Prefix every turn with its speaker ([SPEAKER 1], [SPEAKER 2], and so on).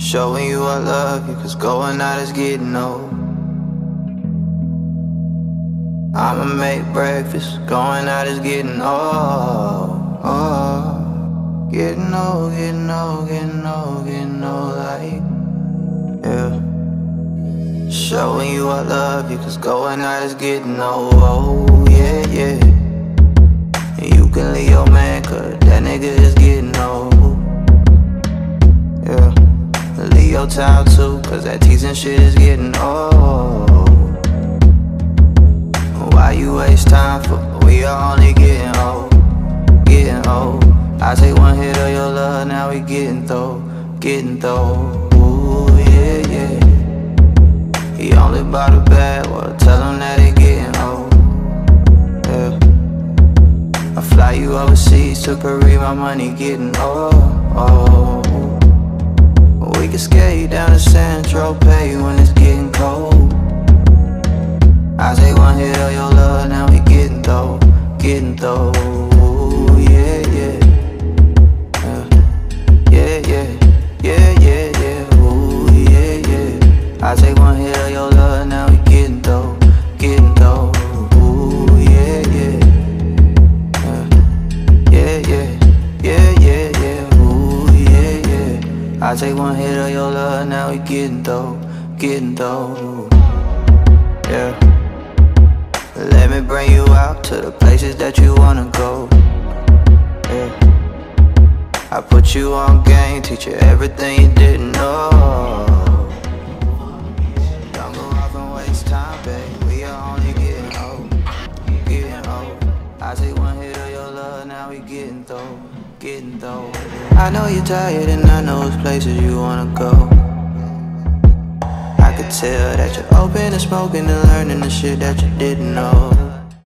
[SPEAKER 1] Showing you I love you, cause going out is getting old. I'ma make breakfast, going out is getting old. Oh, getting old, getting old, getting old, getting old, like, yeah. Showing you I love you, cause going out is getting old. Oh, yeah, yeah. You can leave your man, cause your child too, cause that teasing shit is getting old. Why you waste time for? We are only getting old, getting old. I take one hit of your love, now we getting through, getting through. Ooh, yeah, yeah. He only bought a bad, well, tell him that it getting old. Yeah. I fly you overseas to Korea, my money getting old, old. Pay when it's getting cold. I take one hit of your love, now we getting though, getting though. Yeah, yeah. Yeah, yeah, yeah, yeah, yeah. Ooh, yeah, yeah. I take one hit of your love, now we getting though, getting though. Ooh, yeah, yeah. Yeah, yeah, yeah, yeah, yeah. Ooh, yeah, yeah. I take one hit of your love, now we getting though, getting though. Yeah. Let me bring you out to the places that you wanna go. Yeah. I put you on game, teach you everything you didn't know. Don't go off and waste time, babe. We are only getting old, getting old. I take one hit of your love, now we getting through, getting through. I know you're tired and I know it's places you wanna go. Tell that you're open to smoking and learning the shit that you didn't know.